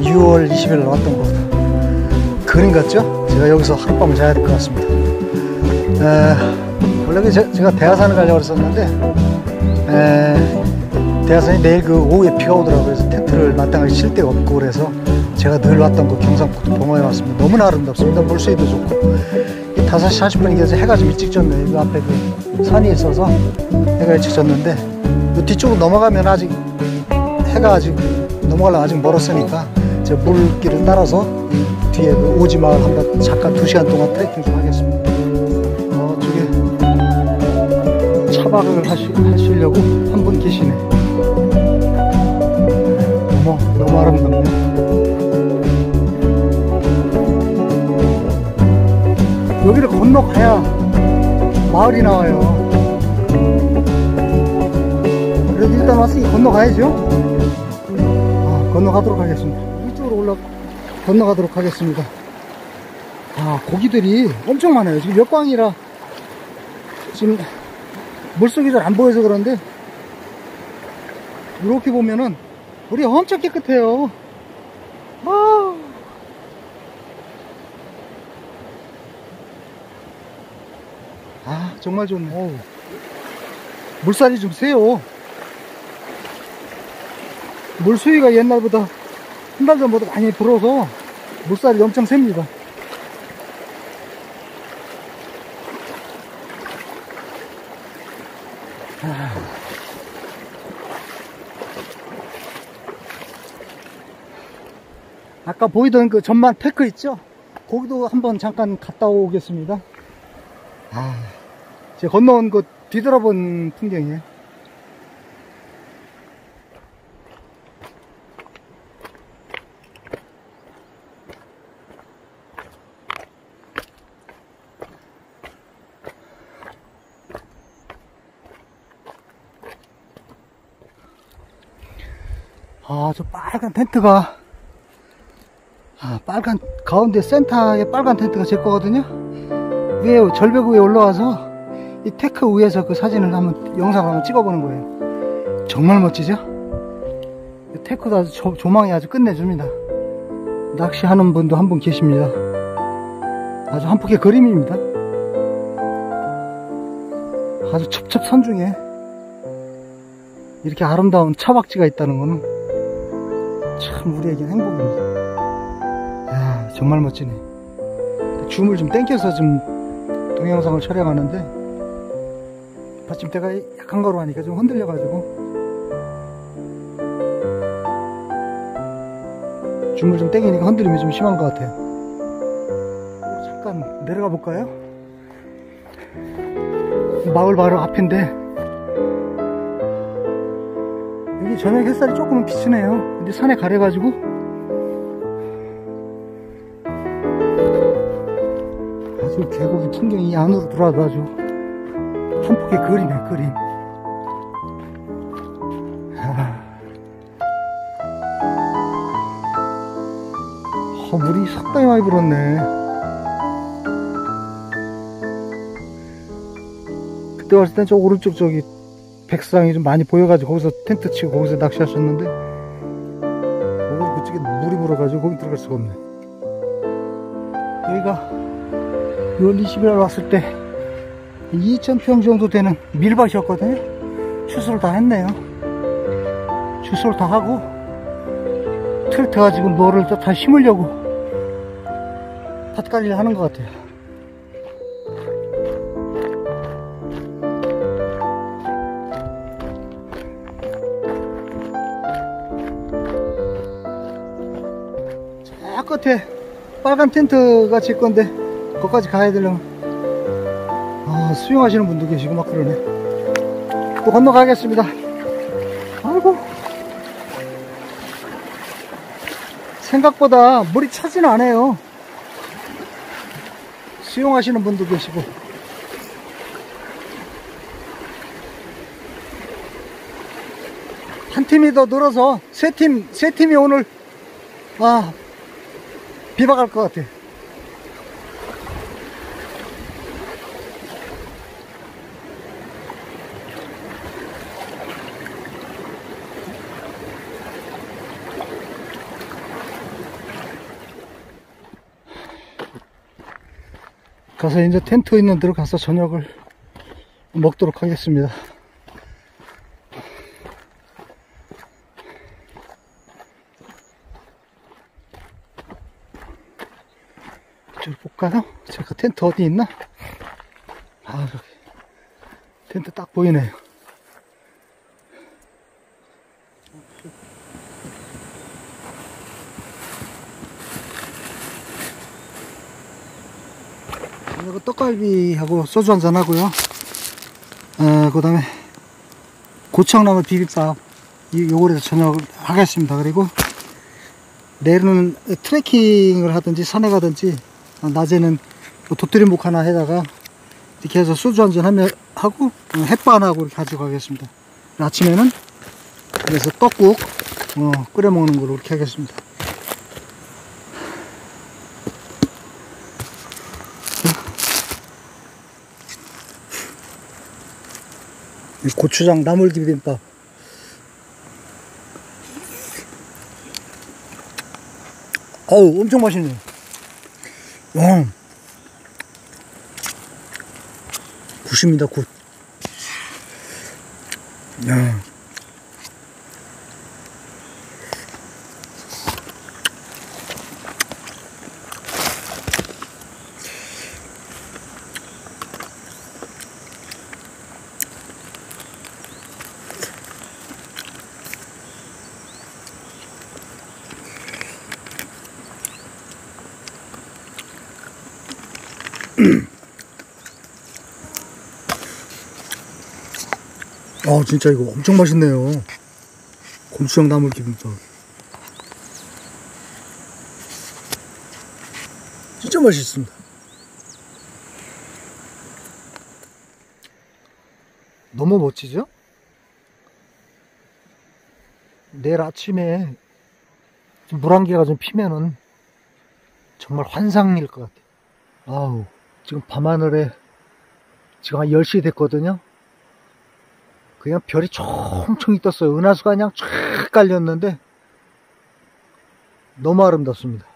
6월 20일 왔던 곳 그림 같죠? 제가 여기서 하룻밤을 자야 될 것 같습니다. 에, 원래 제, 제가 대하산을 가려고 했었는데 에, 대하산이 내일 그 오후에 비가 오더라고요. 그래서 텐트를 마땅하게 칠 데가 없고 그래서 제가 늘 왔던 그 경상북도 봉화에 왔습니다. 너무나 아름답습니다. 물수위도 좋고. 이 5시 40분에 돼서 해가 좀 일찍 졌네요 그 앞에 그 산이 있어서 해가 일찍 졌는데 이 뒤쪽으로 넘어가면 아직 해가 아직 넘어가려면 아직 멀었으니까 제 물길을 따라서 뒤에 그 오지마을 한번 잠깐 두 시간 동안 트레킹 좀 하겠습니다. 어, 저게 차박을 하시, 하시려고 한 분 계시네. 어머, 너무 아름답네. 여기를 건너가야 마을이 나와요. 그래도 일단 왔으니 건너가야죠. 아, 건너가도록 하겠습니다. 이쪽으로 올라 건너가도록 하겠습니다. 아, 고기들이 엄청 많아요. 지금 몇 방이라 지금 물속이 잘 안 보여서 그런데 이렇게 보면은 물이 엄청 깨끗해요. 아. 아, 정말 좋네. 어우. 물살이 좀 세요. 물 수위가 옛날보다 한달 전보다 많이 불어서 물살이 엄청 셉니다. 아까 보이던 그 전망 데크 있죠? 거기도 한번 잠깐 갔다 오겠습니다. 아, 제가 건너온 그 뒤돌아본 풍경이에요. 아, 저 빨간 텐트가, 아, 빨간, 가운데 센터에 빨간 텐트가 제 거거든요? 위에, 절벽 위에 올라와서, 이 데크 위에서 그 사진을 한번, 영상을 한번 찍어보는 거예요. 정말 멋지죠? 이 데크도 아주 조, 조망이 아주 끝내줍니다. 낚시하는 분도 한 분 계십니다. 아주 한 폭의 그림입니다. 아주 첩첩산중에 이렇게 아름다운 차박지가 있다는 거는 참 우리에겐 행복입니다. 야, 정말 멋지네. 줌을 좀 땡겨서 좀 동영상을 촬영하는데 받침대가 약한 거로 하니까 좀 흔들려 가지고 줌을 좀 땡기니까 흔들림이 좀 심한 것 같아요. 잠깐 내려가 볼까요? 마을 바로 앞인데 여기 저녁 햇살이 조금은 비치네요. 근데 산에 가려가지고 아주 계곡이 풍경이 안으로 들어와도 아주 한 폭의 그림이에요, 그림. 아, 아, 물이 상당히 많이 불었네. 그때 왔을 땐 저 오른쪽 저기 백상이 좀 많이 보여가지고 거기서 텐트 치고 거기서 낚시하셨는데 여기 그쪽에 물이 불어가지고 거기 들어갈 수가 없네. 여기가 6월 20일 왔을 때 2,000평 정도 되는 밀밭이었거든요. 추수를 다 했네요. 추수를 다 하고 트랙터가 지금 뭐를 또 다 심으려고 밭 관리를 하는 것 같아요 저 끝에 빨간 텐트가 질 건데 거기까지 가야 되려면. 아, 수영하시는 분도 계시고 막 그러네. 또 건너가겠습니다. 아이고. 생각보다 물이 차지는 않아요. 수영하시는 분도 계시고. 한 팀이 더 늘어서 세 팀, 세 팀이 오늘 아 비박할 것 같아. 가서 이제 텐트 있는 데로 가서 저녁을 먹도록 하겠습니다. 볼까요? 제가 텐트 어디 있나? 아, 저기. 텐트 딱 보이네요. 이거 떡갈비하고 소주 한잔 하고요. 어, 그 다음에 고창나물 비빔밥 이- 요걸 해서 저녁 하겠습니다. 그리고 내일은 트레킹을 하든지 산에 가든지 어, 낮에는 뭐 도토리묵 하나 해다가 이렇게 해서 소주 한잔 하면 하고 어, 햇반하고 이렇게 가지고 가겠습니다. 아침에는 그래서 떡국 어, 끓여 먹는 걸로 이렇게 하겠습니다. 이 고추장 나물 비빔밥. 어우, 엄청 맛있네요. 와. 굿입니다, 굿. 야. 아, 진짜 이거 엄청 맛있네요. 곰추장 나물 비빔밥. 진짜 맛있습니다. 너무 멋지죠? 내일 아침에 좀 물안개가 좀 피면은 정말 환상일 것 같아요. 아우, 지금 밤하늘에 지금 한 10시 됐거든요. 그냥 별이 총총이 떴어요. 은하수가 그냥 쫙 깔렸는데 너무 아름답습니다.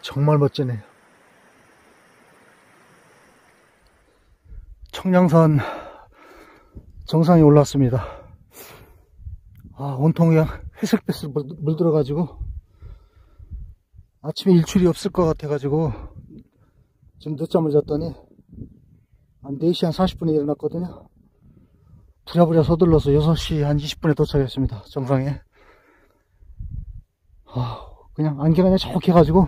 정말 멋지네요. 청량산 정상에 올랐습니다. 아, 온통 그냥 회색빛을 물- 물들어가지고 아침에 일출이 없을 것 같아가지고 지금 늦잠을 잤더니 한 4시 한 40분에 일어났거든요. 부랴부랴 서둘러서 6시 한 20분에 도착했습니다. 정상에. 아, 그냥 안개가 그냥 적 해가지고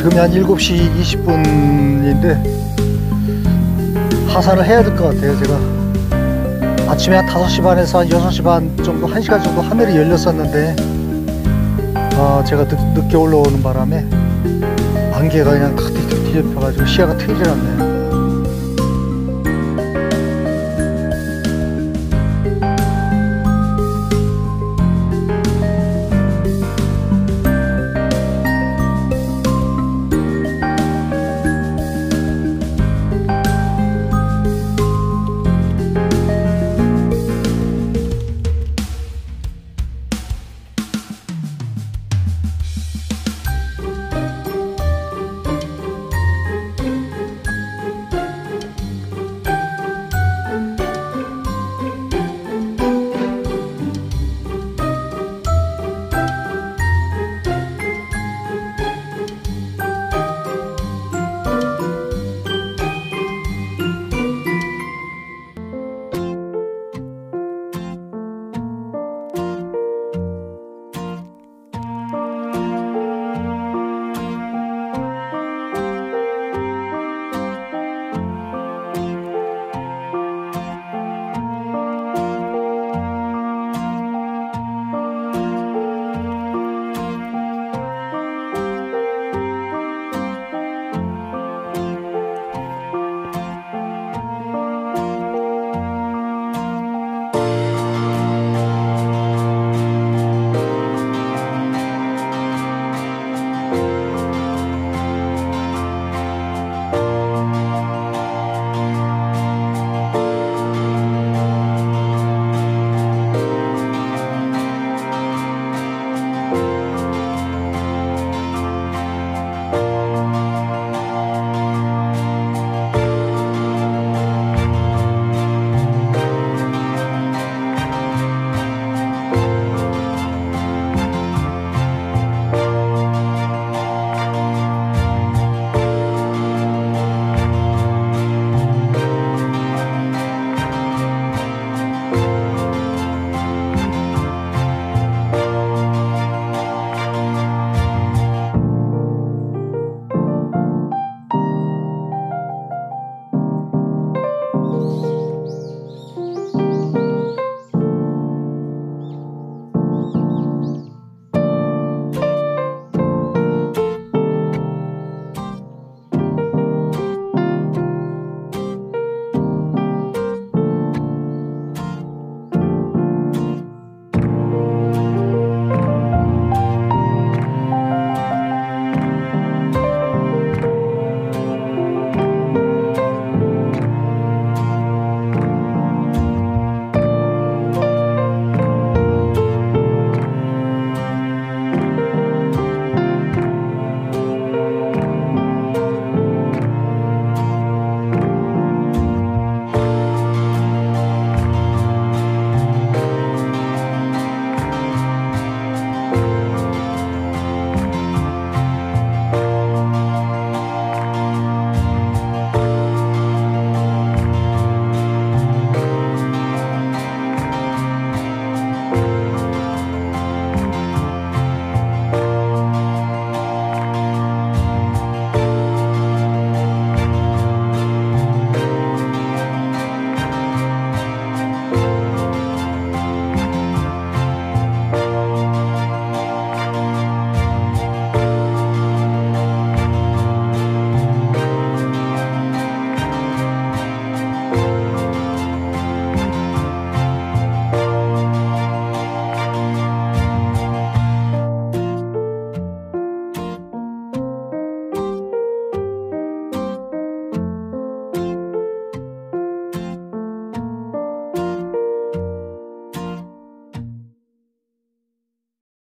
지금이 한 7시 20분인데 하산을 해야 될 것 같아요 제가. 아침에 한 5시 반에서 한 6시 반 정도 1시간 정도 하늘이 열렸었는데 아 제가 늦, 늦게 올라오는 바람에 안개가 그냥 칵 뒤- 뒤집혀가지고 시야가 트이질 않네요